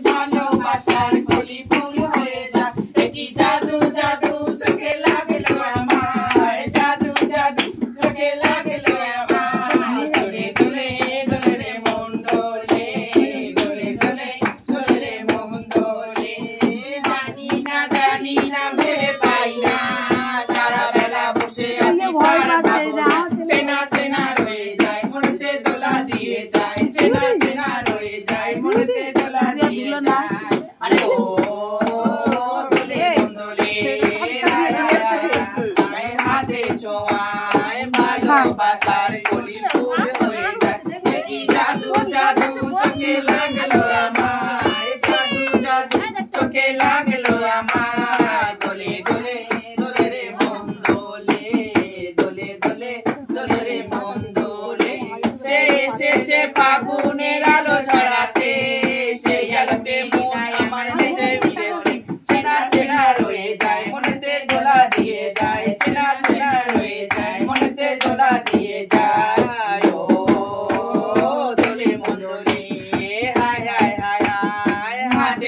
ভালোবাসার কলি ফুল দোলা দিয়ে যায় আরে ও দোলে দোলে হাতে ছোঁয়ায় ভালোবাসার কলি ফুল হয়ে যায়। কি জাদু জাদু চোখে লাগল আমার জাদু জাদু চোখে লাগল আমার দোলে দোলে দোলে রে মন দোলে দোলে দোলে দোলে রে মন দোলে। সে এসেছে ফাগুনের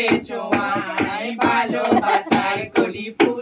হায় হায় হায় হাতে ছোঁয়ায় ভালোবাসার কলি ফুল